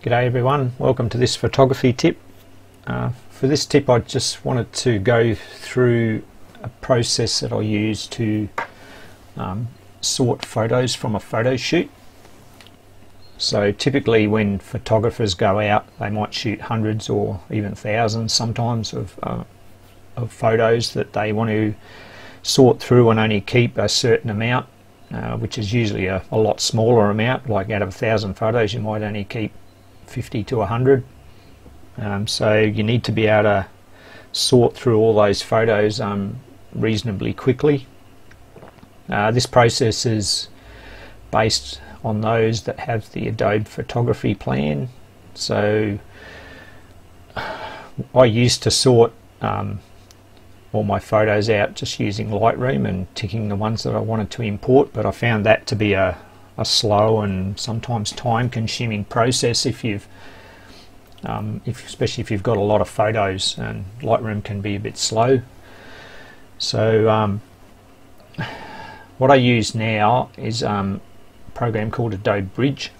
G'day everyone, welcome to this photography tip. Uh, for this tip I just wanted to go through a process that I use to um, sort photos from a photo shoot. So typically when photographers go out they might shoot hundreds or even thousands sometimes of, uh, of photos that they want to sort through and only keep a certain amount uh, which is usually a, a, lot smaller amount like out of a thousand photos you might only keep 50 to 100 um, so you need to be able to sort through all those photos um, reasonably quickly. Uh, this process is based on those that have the Adobe photography plan. So I used to sort um, all my photos out just using Lightroom and ticking the ones that I wanted to import but I found that to be a, a slow and sometimes time consuming process if you've um, if, especially if you've got a lot of photos and Lightroom can be a bit slow. So um, what I use now is um, a program called Adobe Bridge.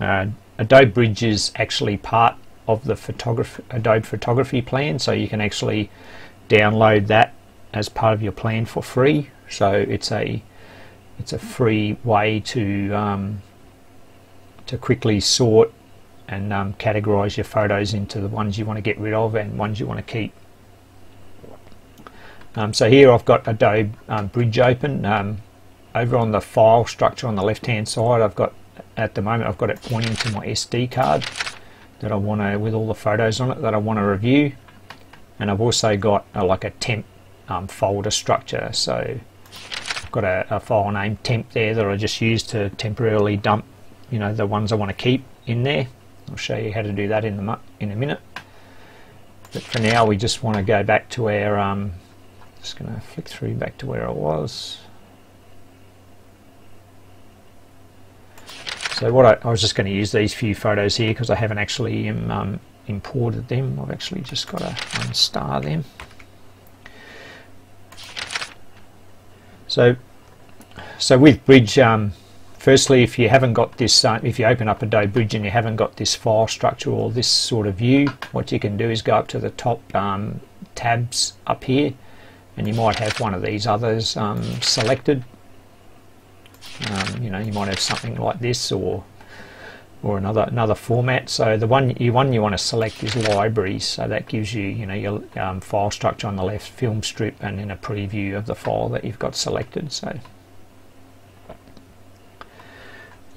Uh, Adobe Bridge is actually part of the photography Adobe photography plan so you can actually download that as part of your plan for free. So it's a it's a free way to um, to quickly sort and um, categorize your photos into the ones you want to get rid of and ones you want to keep. Um, so here I've got Adobe um, Bridge open. Um, over on the file structure on the left hand side I've got at the moment I've got it pointing to my SD card that I want to with all the photos on it that I want to review. And I've also got a, like a temp um, folder structure. So got a, a, file name temp there that I just use to temporarily dump you know the ones I want to keep in there I'll show you how to do that in the in a minute but for now we just want to go back to our um, just going to flick through back to where I was so what I, I was just going to use these few photos here because I haven't actually um, imported them. I've actually just got to unstar them. So, so with Bridge, um, firstly, if you haven't got this, uh, if you open up Adobe Bridge and you haven't got this file structure or this sort of view, what you can do is go up to the top um, tabs up here, and you might have one of these others um, selected. Um, you know, you might have something like this or or another another format. So the one you one you want to select is libraries. So that gives you you know your um, file structure on the left, film strip, and then a preview of the file that you've got selected. So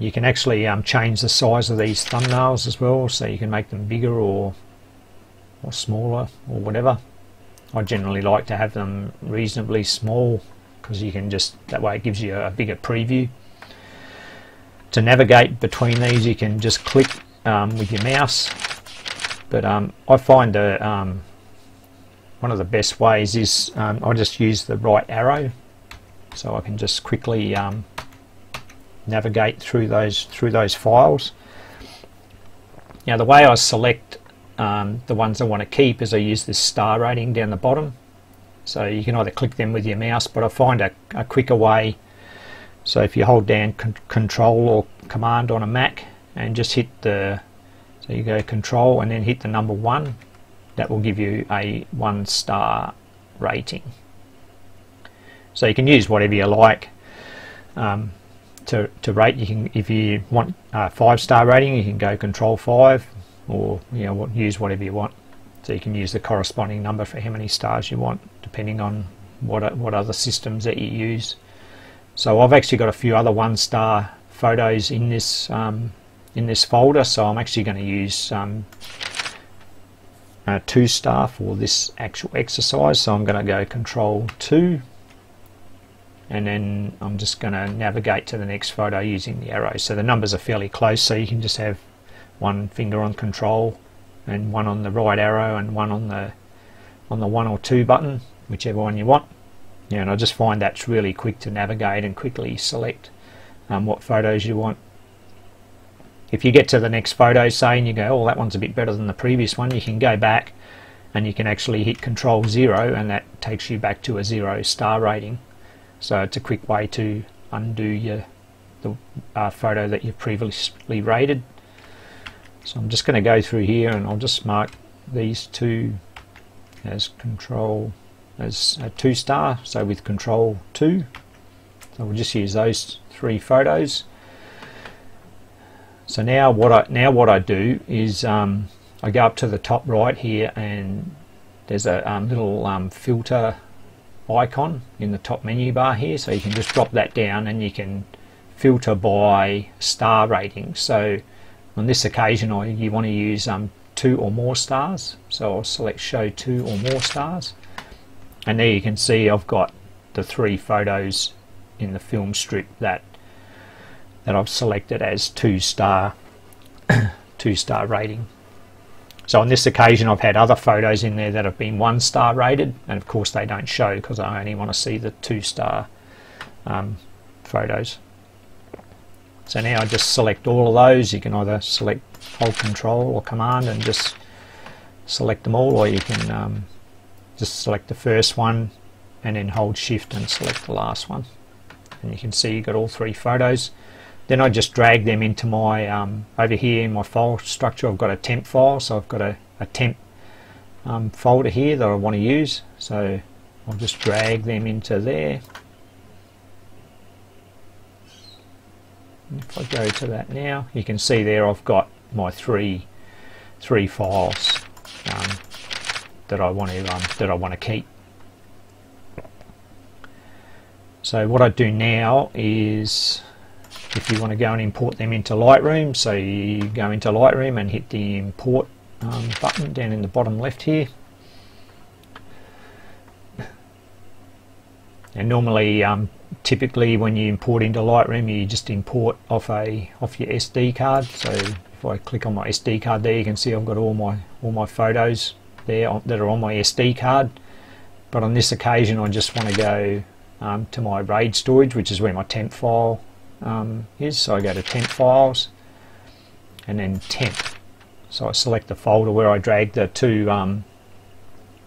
you can actually um, change the size of these thumbnails as well. So you can make them bigger or or smaller or whatever. I generally like to have them reasonably small because you can just that way it gives you a bigger preview to navigate between these you can just click um, with your mouse but um, I find a, um, one of the best ways is um, I just use the right arrow so I can just quickly um, navigate through those through those files. Now the way I select um, the ones I want to keep is I use this star rating down the bottom. So you can either click them with your mouse but I find a, a quicker way. So if you hold down con control or command on a Mac and just hit the so you go control and then hit the number one that will give you a one star rating. So you can use whatever you like. Um, to, to rate you can if you want a five star rating you can go control five or you know use whatever you want. So you can use the corresponding number for how many stars you want depending on what what other systems that you use. So I've actually got a few other one star photos in this um, in this folder. So I'm actually going to use um, two star for this actual exercise. So I'm going to go control 2 and then I'm just going to navigate to the next photo using the arrow so the numbers are fairly close so you can just have one finger on control and one on the right arrow and one on the on the one or two button whichever one you want yeah, and I just find that's really quick to navigate and quickly select um, what photos you want. If you get to the next photo, say, and you go, oh, that one's a bit better than the previous one, you can go back and you can actually hit Control Zero, and that takes you back to a zero star rating. So it's a quick way to undo your the uh, photo that you've previously rated. So I'm just going to go through here and I'll just mark these two as control as a two star. So with control 2 so we'll just use those three photos. So now what I now what I do is um, I go up to the top right here and there's a um, little um, filter icon in the top menu bar here. So you can just drop that down and you can filter by star rating so on this occasion I, you want to use um, two or more stars. So I'll select show two or more stars. And there you can see I've got the three photos in the film strip that that I've selected as two star two star rating so on this occasion I've had other photos in there that have been one star rated and of course they don't show because I only want to see the two star um, photos. So now I just select all of those. You can either select hold control or command and just select them all or you can um, just select the first one and then hold shift and select the last one. And you can see you've got all three photos then I just drag them into my um, over here in my file structure. I've got a temp file so I've got a, a temp um, folder here that I want to use. So I'll just drag them into there. If I go to that now you can see there I've got my three three files um, that I want to um, that I want to keep. So what I do now is if you want to go and import them into Lightroom so you go into Lightroom and hit the import um, button down in the bottom left here. And normally um, typically when you import into Lightroom you just import off a off your SD card. So if I click on my SD card there you can see I've got all my all my photos there that are on my SD card. But on this occasion I just want to go um, to my RAID storage which is where my temp file um, is so I go to temp files and then temp. So I select the folder where I dragged the two um,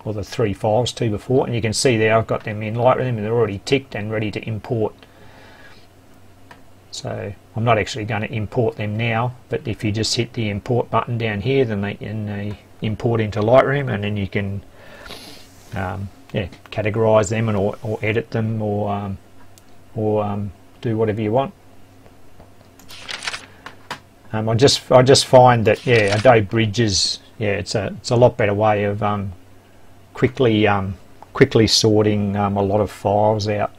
or the three files to before and you can see there I've got them in Lightroom and they're already ticked and ready to import. So I'm not actually going to import them now but if you just hit the import button down here then they, they import into Lightroom and then you can um, yeah, categorize them and or, or edit them or um, or um, do whatever you want um, I just I just find that yeah Adobe Bridges yeah it's a it's a lot better way of um, quickly um, quickly sorting um, a lot of files out.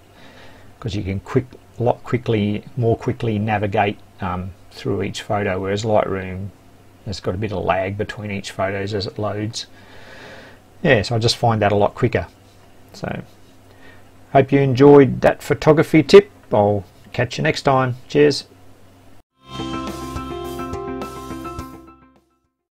Because you can quick a lot quickly more quickly navigate um, through each photo whereas Lightroom has got a bit of lag between each photos as it loads. Yeah so I just find that a lot quicker. So hope you enjoyed that photography tip. I'll catch you next time. Cheers